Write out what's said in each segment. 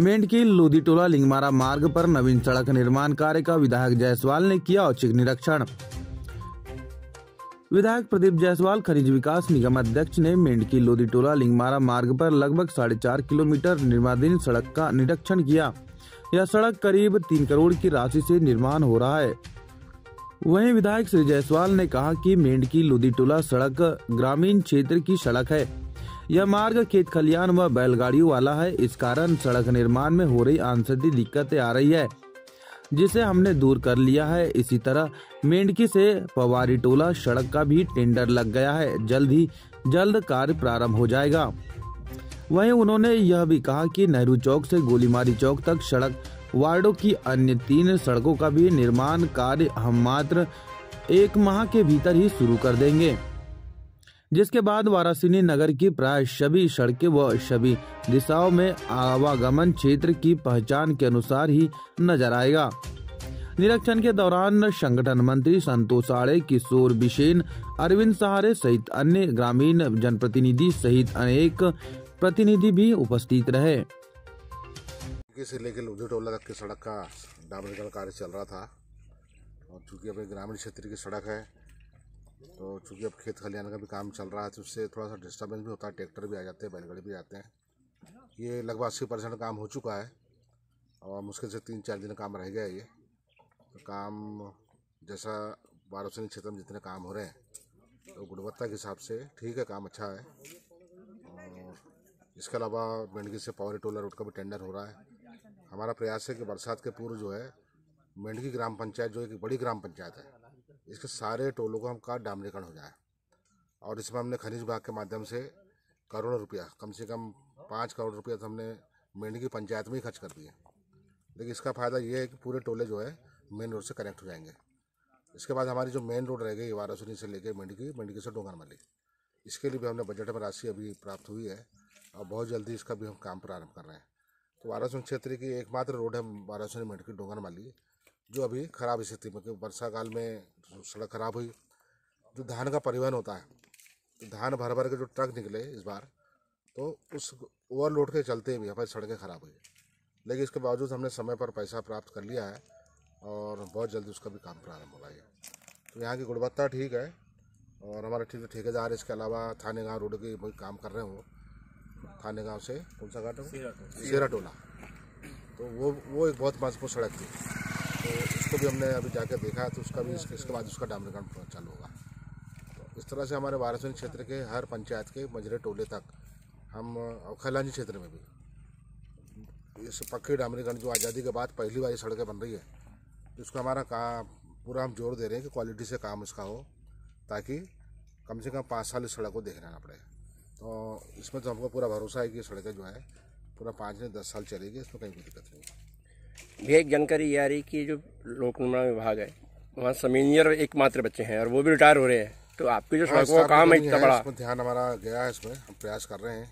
मेंढकी लोधीटोला लिंगमारा मार्ग पर नवीन सड़क निर्माण कार्य का विधायक जायसवाल ने किया औचक निरीक्षण। विधायक प्रदीप जायसवाल, खनिज विकास निगम अध्यक्ष ने मेंढकी लोधीटोला लिंगमारा मार्ग पर लगभग साढ़े चार किलोमीटर निर्माणाधीन सड़क का निरीक्षण किया। यह सड़क करीब तीन करोड़ की राशि से निर्माण हो रहा है। वहीं विधायक श्री जायसवाल ने कहा कि मेंढकी लोधीटोला सड़क ग्रामीण क्षेत्र की सड़क है। यह मार्ग खेत खलियान व बैलगाड़ियों वाला है। इस कारण सड़क निर्माण में हो रही आंसदी दिक्कतें आ रही है, जिसे हमने दूर कर लिया है। इसी तरह मेंढकी से पवारी टोला सड़क का भी टेंडर लग गया है। जल्द ही जल्द कार्य प्रारंभ हो जाएगा। वहीं उन्होंने यह भी कहा कि नेहरू चौक से गोलीमारी चौक तक सड़क वार्डों की अन्य तीन सड़कों का भी निर्माण कार्य हम मात्र एक माह के भीतर ही शुरू कर देंगे। जिसके बाद वारासिनी नगर की प्राय सभी सड़कें व सभी दिशाओं में आवागमन क्षेत्र की पहचान के अनुसार ही नज़र आएगा। निरीक्षण के दौरान संगठन मंत्री संतोष आड़े, किशोर बिशेन, अरविंद सहारे सहित अन्य ग्रामीण जनप्रतिनिधि सहित अनेक प्रतिनिधि भी उपस्थित रहे। से लेकर टोला तक सड़क का डामरीकरण कार्य चल रहा था, और चूँकि अभी ग्रामीण क्षेत्र की सड़क है तो चूँकि अब खेत खलियान का भी काम चल रहा है तो उससे थोड़ा सा डिस्टर्बेंस भी होता है ट्रैक्टर भी आ जाते हैं, बैलगाड़ी भी आते हैं। ये लगभग अस्सी परसेंट काम हो चुका है और मुश्किल से तीन चार दिन काम रह गया ये। तो काम जैसा बारोसनी क्षेत्र में जितने काम हो रहे हैं तो गुणवत्ता के हिसाब से ठीक है, काम अच्छा है। और इसके अलावा मेंढगी से पावरी टोला रोड का भी टेंडर हो रहा है। हमारा प्रयास है कि बरसात के पूर्व जो है, मेंढकी ग्राम पंचायत जो एक बड़ी ग्राम पंचायत है इसके सारे टोलों को हम का डामरीकरण हो जाए। और इसमें हमने खनिज विभाग के माध्यम से करोड़ों रुपया, कम से कम पाँच करोड़ रुपया तो हमने मेंढकी पंचायत में ही खर्च कर दिए। लेकिन इसका फ़ायदा ये है कि पूरे टोले जो है, मेन रोड से कनेक्ट हो जाएँगे। इसके बाद हमारी जो मेन रोड रह गई वारासुनी से लेकर मेंढकी मेंढकी से डोंगर डोंगरमली इसके लिए भी हमने बजट में राशि अभी प्राप्त हुई है और बहुत जल्दी इसका भी हम काम प्रारंभ कर रहे हैं। तो वारासुनी क्षेत्र की एकमात्र रोड है वारासुनी मेंढकी डोंगरमली जो अभी खराब स्थिति में क्योंकि वर्षा काल में सड़क खराब हुई जो धान का परिवहन होता है तो धान भर भर के जो ट्रक निकले इस बार तो उस ओवरलोड के चलते भी हमारी सड़कें खराब हुई। लेकिन इसके बावजूद हमने समय पर पैसा प्राप्त कर लिया है और बहुत जल्दी उसका भी काम प्रारंभ होगा ये तो यहाँ की गुणवत्ता ठीक है और हमारे ठीक ठेकेदार इसके अलावा थाने गाँव रोड की काम कर रहे हो। थाने गाँव से कौन सा घाट सेरा टोला। तो वो वो एक बहुत महत्वपूर्ण सड़क थी। तो उसको भी हमने अभी जाकर देखा तो उसका भी इसके इसके बाद उसका डामरीकरण चालू होगा। तो इस तरह से हमारे वारासनी क्षेत्र के हर पंचायत के मजरे टोले तक हम खैलानी क्षेत्र में भी। इस पक्की डामरीकरण जो आज़ादी के बाद पहली बार ये सड़कें बन रही है तो उसका हमारा काम पूरा हम ज़ोर दे रहे हैं कि क्वालिटी से काम इसका हो, ताकि कम से कम पाँच साल इस सड़क को देखना ना पड़े। तो इसमें तो हमको पूरा भरोसा है कि सड़कें जो है, पूरा पाँच से दस साल चलेगी, इसमें कहीं कोई दिक्कत नहीं भी एक जानकारी ये आ रही कि जो लोक निर्माण विभाग है वहाँ समीनियर एकमात्र बच्चे हैं और वो भी रिटायर हो रहे हैं। तो आपके जो हाँ, सड़कों का काम है इतना बड़ा। ध्यान हमारा गया है इसमें। हम प्रयास कर रहे हैं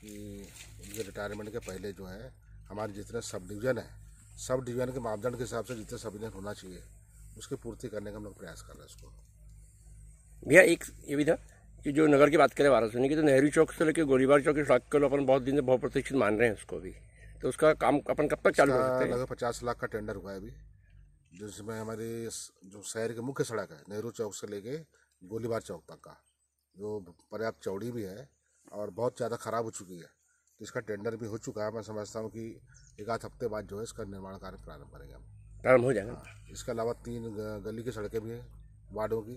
कि उनके रिटायरमेंट के पहले जो है हमारे जितने सब डिवीज़न है सब डिवीज़न के मापदंड के हिसाब से जितने सब डिवीज़न होना चाहिए उसकी पूर्ति करने का हम लोग प्रयास कर रहे हैं उसको भैया एक ये भी था कि जो नगर की बात करें वाराणसी की तो नेहरू चौक से लेकर गोलीबार चौक की सड़क को अपन बहुत दिन से बहुत प्रतीक्षित मान रहे हैं उसको भी। तो उसका काम अपन कब तक चालू कर सकते हैं? लगभग पचास लाख का टेंडर हुआ है अभी। जिसमें हमारी जो शहर की मुख्य सड़क है नेहरू चौक से लेके गोलीबार चौक तक का जो पर्याप्त चौड़ी भी है और बहुत ज़्यादा ख़राब हो चुकी है। तो इसका टेंडर भी हो चुका है। मैं समझता हूँ कि एक आध हफ़्ते बाद जो है इसका निर्माण कार्य प्रारंभ करेंगे हम। प्रारंभ हो जाएगा। हाँ, इसके अलावा तीन गली की सड़कें भी हैं वार्डों की।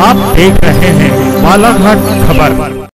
आप देख रहे हैं बालाघाट खबर।